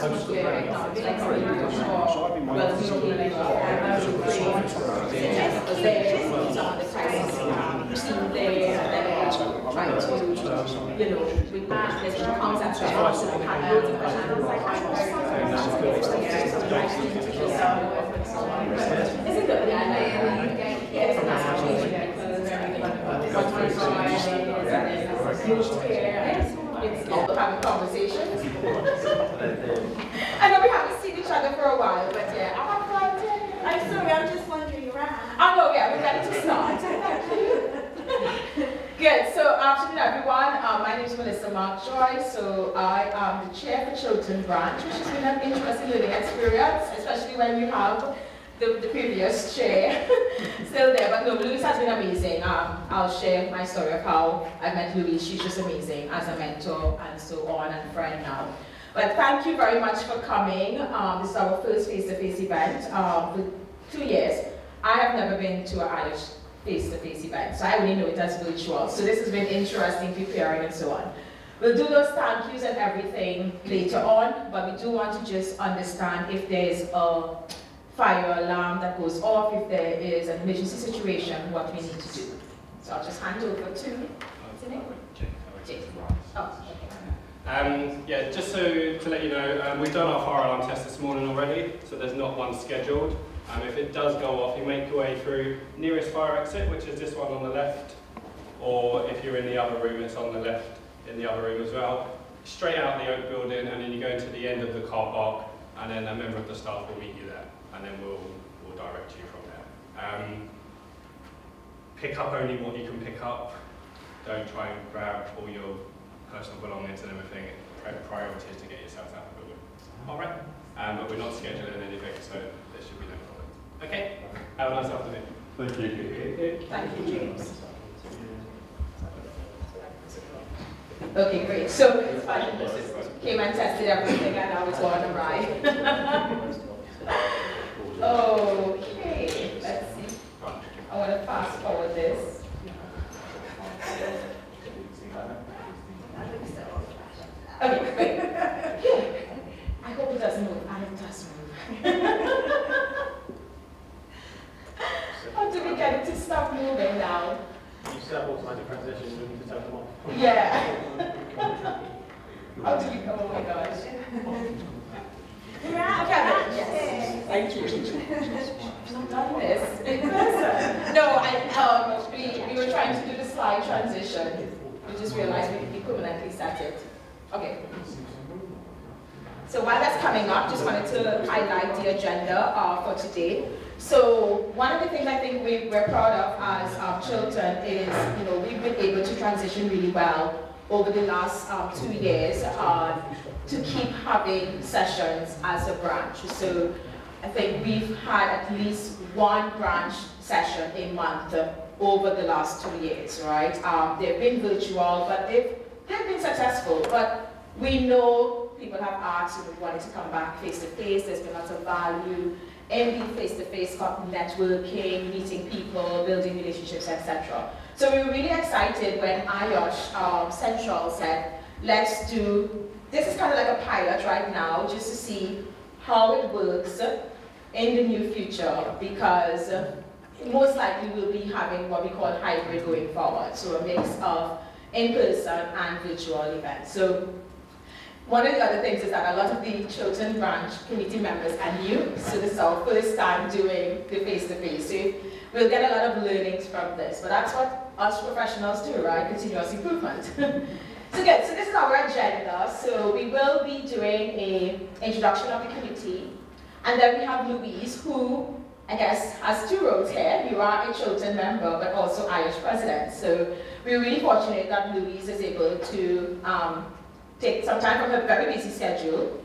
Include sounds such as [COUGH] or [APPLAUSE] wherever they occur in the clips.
you know, like, was there, some of the crisis team there, and then trying to, you with that, there's some concepts that also had loads of questions like, I'm Is it good? Yeah, like, yeah, it's a nice change because it's all having conversations. [LAUGHS] I know we haven't seen each other for a while, but yeah, I have fun. I'm sorry, I'm just wondering around. I know, yeah, we're ready to start. Good, so afternoon everyone. Um, my name is Melissa Mark Joy, so I am the chair for Chiltern Branch, which has been an interesting learning experience, especially when you have the, the previous chair [LAUGHS] still there. But no, Louise has been amazing. Um, I'll share my story of how I met Louise. She's just amazing as a mentor and so on and friend now. But thank you very much for coming. Um, this is our first face-to-face -face event um, for two years. I have never been to an IOSH face-to-face -face event, so I only know it as virtual. So this has been interesting preparing and so on. We'll do those thank yous and everything later on, but we do want to just understand if there's a fire alarm that goes off if there is an emergency situation, what we need to do. So I'll just hand over to Jake. Oh, um, yeah, just so to let you know, um, we've done our fire alarm test this morning already, so there's not one scheduled. Um, if it does go off, you make your way through nearest fire exit, which is this one on the left, or if you're in the other room, it's on the left in the other room as well. Straight out the Oak building, and then you go into the end of the car park, and then a member of the staff will meet you there and then we'll, we'll direct you from there. Um, pick up only what you can pick up. Don't try and grab all your personal belongings and everything. Priority is to get yourself out of the building. All right. Um, but we're not scheduling anything, so there should be no problem. Okay. Have a nice afternoon. Thank you. Thank you, James. Okay, great. So came and tested everything, and now it's going [LAUGHS] awry. Okay, let's see. I want to fast forward this. Okay, wait. I hope it doesn't move. And it doesn't move. [LAUGHS] How do we get it to stop moving now? You set up automatic transition, we need to turn them off. Yeah. [LAUGHS] How do you, oh my gosh. [LAUGHS] Yeah, Kevin, yes. Thank you. I've done this no, I, um, we, we were trying to do the slide transition. We just realized we, we permanently set it. Okay. So while that's coming up, just wanted to highlight the agenda uh, for today. So one of the things I think we, we're proud of as um, Chiltern is, you know, we've been able to transition really well over the last um, two years uh, to keep having sessions as a branch. So I think we've had at least one branch session a month over the last two years, right? Um, they've been virtual, but they've, they've been successful. But we know people have asked, you know, wanted to come back face-to-face, -face. there's been lots of value in the face-to-face -face networking, meeting people, building relationships, etc. So we were really excited when IOSH um, Central said, let's do, this is kind of like a pilot right now, just to see how it works in the near future, because uh, most likely we'll be having what we call hybrid going forward, so a mix of in-person and virtual events. So one of the other things is that a lot of the Chiltern Branch committee members are new, so this is our first time doing the face-to-face. -face. So we'll get a lot of learnings from this, but that's what us professionals do, right? Continuous improvement. [LAUGHS] so good, so this is our agenda. So we will be doing a introduction of the committee, and then we have Louise, who I guess has two roles here. You are a Chiltern member, but also IOSH president. So we're really fortunate that Louise is able to um, take some time from her very busy schedule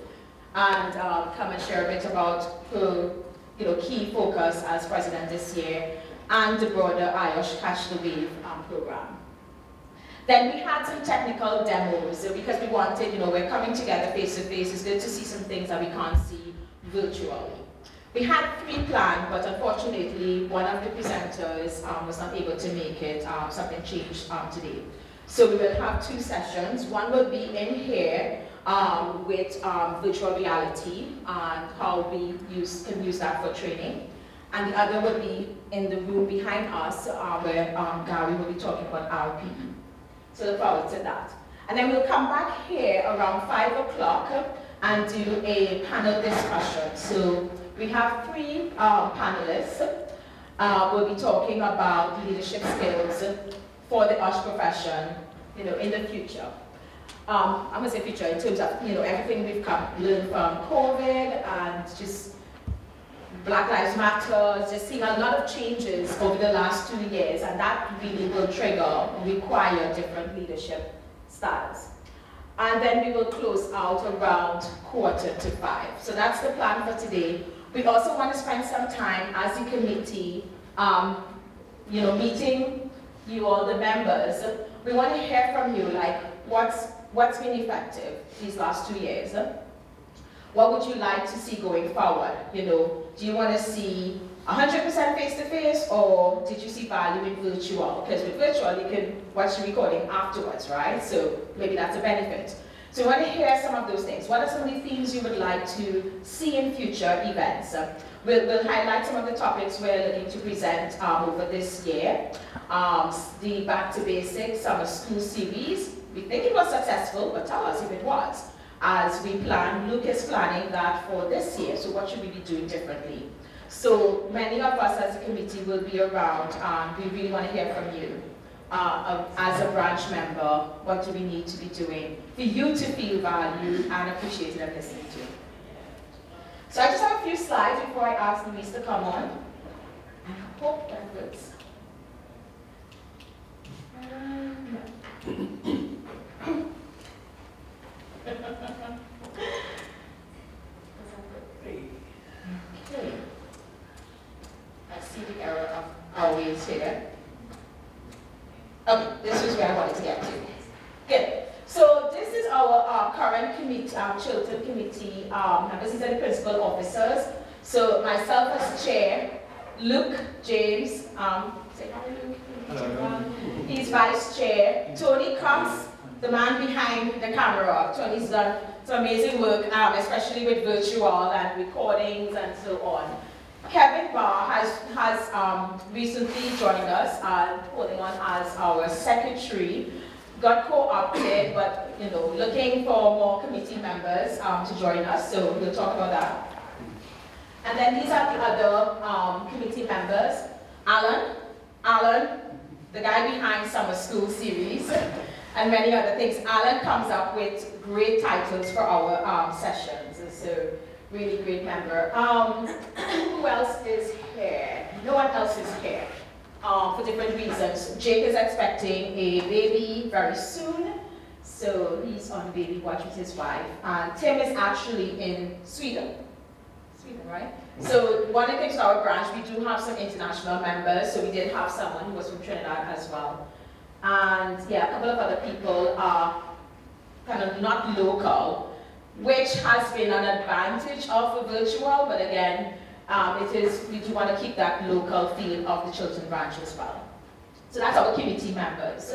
and um, come and share a bit about her you know, key focus as president this year and the broader IOSH Catch the Wave um, program. Then we had some technical demos because we wanted, you know, we're coming together face to face. It's good to see some things that we can't see virtually. We had three planned, but unfortunately, one of the presenters um, was not able to make it. Um, something changed um, today. So we will have two sessions. One will be in here, um, with um, virtual reality and how we use, can use that for training. And the other will be in the room behind us uh, where um, Gary will be talking about RPE. So look forward to that. And then we'll come back here around 5 o'clock and do a panel discussion. So we have three uh, panelists. Uh, we'll be talking about leadership skills for the arts profession, you know, in the future. Um, I'm gonna say future in terms of, you know, everything we've come, learned from COVID and just Black Lives Matter, just seeing a lot of changes over the last two years, and that really will trigger, require different leadership styles. And then we will close out around quarter to five. So that's the plan for today. We also want to spend some time as a committee, um, you know, meeting you all, the members. We want to hear from you, like, what's, what's been effective these last two years? What would you like to see going forward? You know, do you want to see 100% face-to-face or did you see value in virtual? Because with virtual, you can watch the recording afterwards, right? So maybe that's a benefit. So we want to hear some of those things. What are some of the things you would like to see in future events? We'll, we'll highlight some of the topics we're looking to present um, over this year. Um, the Back to Basics Summer School Series. We think it was successful, but tell us if it was as we plan, Luke is planning that for this year, so what should we be doing differently? So many of us as a committee will be around and we really want to hear from you. Uh, as a branch member, what do we need to be doing for you to feel valued and appreciated and listened to? So I just have a few slides before I ask Louise to come on. I hope that works. Um. [COUGHS] [COUGHS] [COUGHS] I see the error of our ways here. Okay, this is where I wanted to get to. Good. So this is our uh, current committee, um, Chiltern committee um, members. These are the principal officers. So myself as chair, Luke James, um, say hi Luke. Hello. He's vice chair. Tony comes the man behind the camera. Tony's done some amazing work, um, especially with virtual and recordings and so on. Kevin Barr has, has um, recently joined us, uh, holding on as our secretary. Got co-opted, but you know, looking for more committee members um, to join us, so we'll talk about that. And then these are the other um, committee members. Alan, Alan, the guy behind Summer School Series and many other things. Alan comes up with great titles for our um, sessions, so really great member. Um, [COUGHS] who else is here? No one else is here um, for different reasons. Jake is expecting a baby very soon, so he's on baby watch with his wife. And Tim is actually in Sweden. Sweden, right? So one of the things our branch, we do have some international members, so we did have someone who was from Trinidad as well. And yeah, a couple of other people are kind of not local, which has been an advantage of a virtual, but again, um, it is, we do want to keep that local feel of the Chiltern branch as well. So that's our committee members.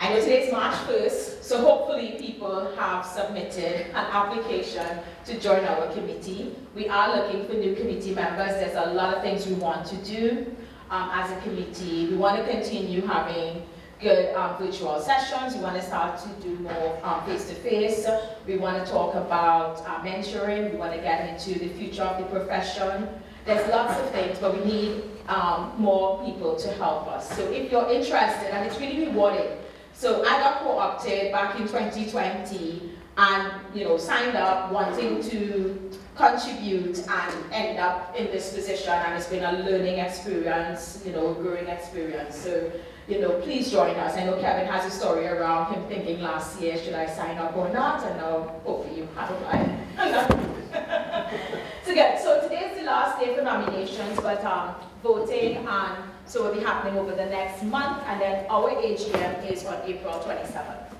I know today is March 1st, so hopefully people have submitted an application to join our committee. We are looking for new committee members. There's a lot of things we want to do um, as a committee. We want to continue having good um, virtual sessions. We want to start to do more face-to-face. Um, -face. We want to talk about uh, mentoring. We want to get into the future of the profession. There's lots of things, but we need um, more people to help us. So if you're interested, and it's really rewarding. So I got co-opted back in 2020 and you know signed up wanting to contribute and end up in this position and it's been a learning experience, you know, growing experience. So, you know, please join us. I know Kevin has a story around him thinking last year, should I sign up or not? And now hopefully you have applied. [LAUGHS] so good. So today is the last day for nominations, but um, voting and so will be happening over the next month and then our AGM is on April 27th.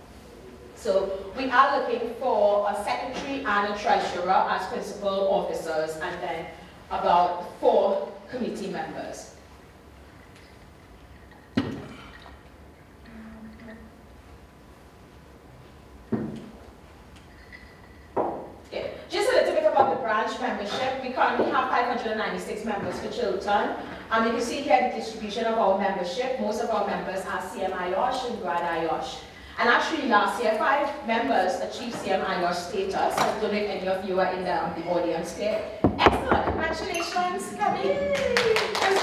So we are looking for a secretary and a treasurer as principal officers and then about four committee members. Okay. Just a little bit about the branch membership. We currently have 596 members for Chiltern. And you can see here the distribution of our membership. Most of our members are CMIOSH and Grad and actually last year, five members achieved CM IOSH status. I don't know if any of you are in the, um, the audience here. Excellent, congratulations, Kevin. That's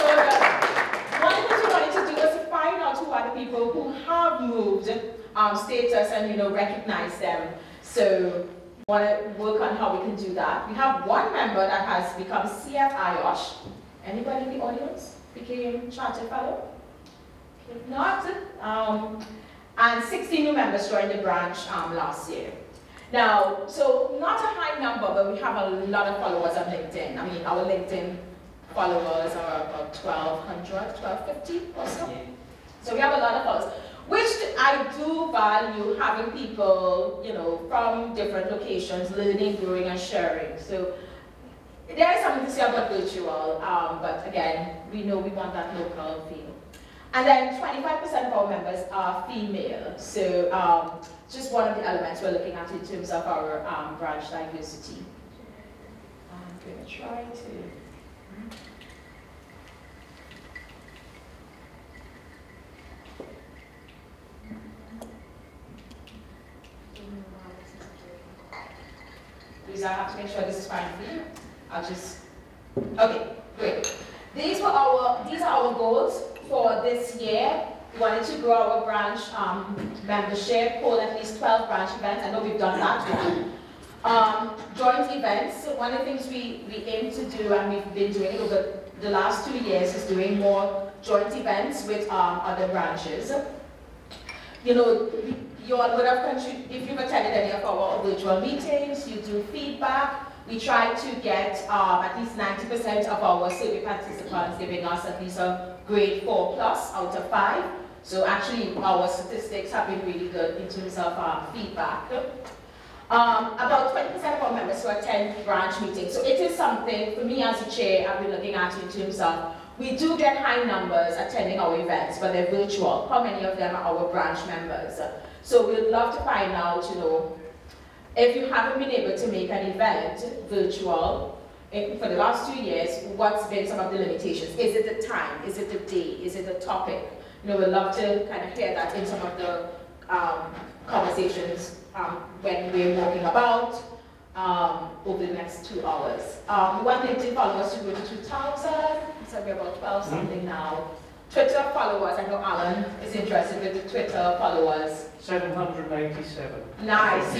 so good. One the we wanted to do was to find out who are the people who have moved um, status and you know recognize them. So want to work on how we can do that. We have one member that has become CF IOSH. Anybody in the audience became chartered fellow? If not, um, and 60 new members joined the branch um, last year. Now, so not a high number, but we have a lot of followers on LinkedIn. I mean, our LinkedIn followers are about 1,200, 1,250 or so. So we have a lot of followers which I do value having people, you know, from different locations learning, growing, and sharing. So there is something to say about virtual, um, but again, we know we want that local feel. And then 25% of our members are female. So um, just one of the elements we're looking at in terms of our um, branch diversity. I'm going to try to. Please, I have to make sure this is fine for you. I'll just, okay, great. These were our, these are our goals for this year. We wanted to grow our branch um, membership, hold at least 12 branch events. I know we've done that. Um, joint events, one of the things we, we aim to do and we've been doing over the last two years is doing more joint events with um, other branches. You know, you all would have if you've attended any of our virtual meetings, you do feedback. We try to get um, at least 90% of our survey participants giving us at least a grade 4 plus out of 5. So actually our statistics have been really good in terms of um, feedback. Um, about 20% of our members who attend branch meetings. So it is something, for me as a chair, I've been looking at in terms of, we do get high numbers attending our events, but they're virtual. How many of them are our branch members? So we'd love to find out, you know, if you haven't been able to make an event virtual for the last two years, what's been some of the limitations? Is it the time? Is it the day? Is it the topic? You know, we'd love to kind of hear that in some of the um, conversations um, when we're walking about um, over the next two hours. Um, want LinkedIn followers to go to 2,000, so we're about 12 something mm -hmm. now. Twitter followers, I know Alan is interested with the Twitter followers. 787. Nice.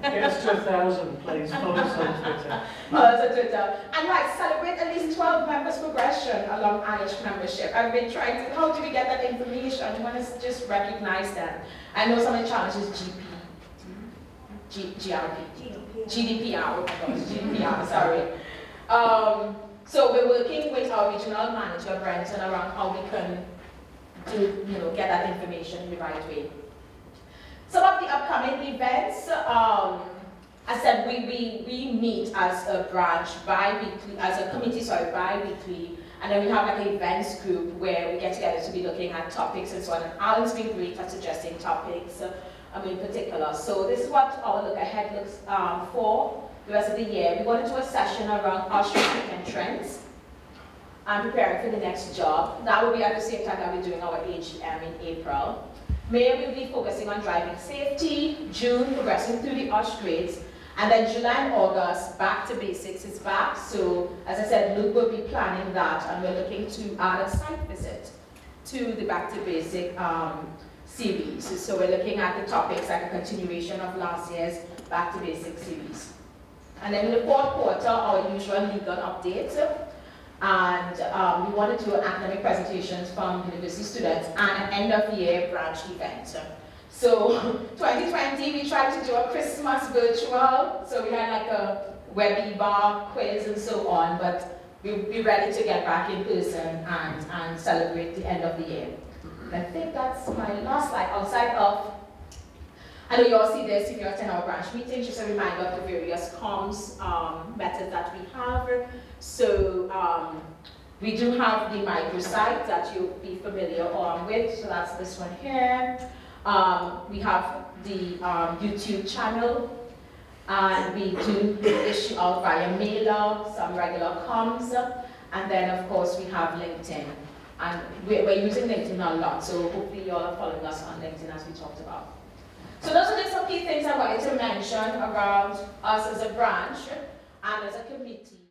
Get us to a thousand, please. Follow us on Twitter. Follow us on Twitter. And right, celebrate at least 12 members progression along IOSH membership. I've been trying to, how do we get that information? We want to just recognize them. I know some of the challenges GP G GRP, GDPR, oh my gosh, GDPR, sorry. Um, so we're working with our regional manager, Brenton, around how we can do, you know, get that information the right way. Some of the upcoming events, um, I said we, we, we meet as a branch bi-weekly, as a committee, sorry, bi-weekly, and then we have like an events group where we get together to be looking at topics and so on. And Alan's been great at suggesting topics um, in particular. So this is what our look ahead looks um, for the rest of the year. We want to do a session around usher and trends and preparing for the next job. That will be at the same time that we're doing our AGM in April. May we'll be focusing on driving safety, June progressing through the IOSH grades, and then July and August, back to basics is back. So as I said, Luke will be planning that and we're looking to add a site visit to the back to basic um, series. So we're looking at the topics like a continuation of last year's Back to Basics series. And then in the fourth quarter, our usual legal update. And um, we wanted to do academic presentations from university students and an end of year branch event. So [LAUGHS] 2020, we tried to do a Christmas virtual. So we had like a webinar, quiz, and so on. But we'll be ready to get back in person and, and celebrate the end of the year. I think that's my last slide outside of, I know you all see this if you attend our branch meetings, just a reminder of the various comms um, methods that we have. So um, we do have the microsite that you'll be familiar um, with, so that's this one here. Um, we have the um, YouTube channel And we do issue out via mailer, some regular comms, and then of course we have LinkedIn. And we're, we're using LinkedIn a lot, so hopefully you all are following us on LinkedIn as we talked about. So those are just some key things I wanted to mention around us as a branch and as a committee.